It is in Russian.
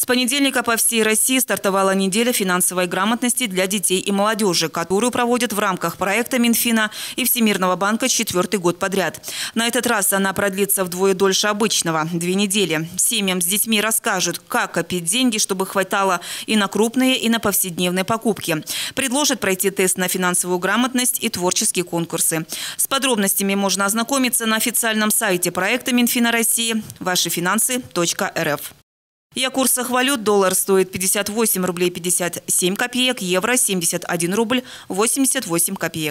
С понедельника по всей России стартовала неделя финансовой грамотности для детей и молодежи, которую проводят в рамках проекта Минфина и Всемирного банка четвертый год подряд. На этот раз она продлится вдвое дольше обычного – две недели. Семьям с детьми расскажут, как копить деньги, чтобы хватало и на крупные, и на повседневные покупки. Предложат пройти тест на финансовую грамотность и творческие конкурсы. С подробностями можно ознакомиться на официальном сайте проекта Минфина России вашифинансы.рф. О курсах валют. Доллар стоит 58 рублей 57 копеек, евро 71 рубль 88 копеек.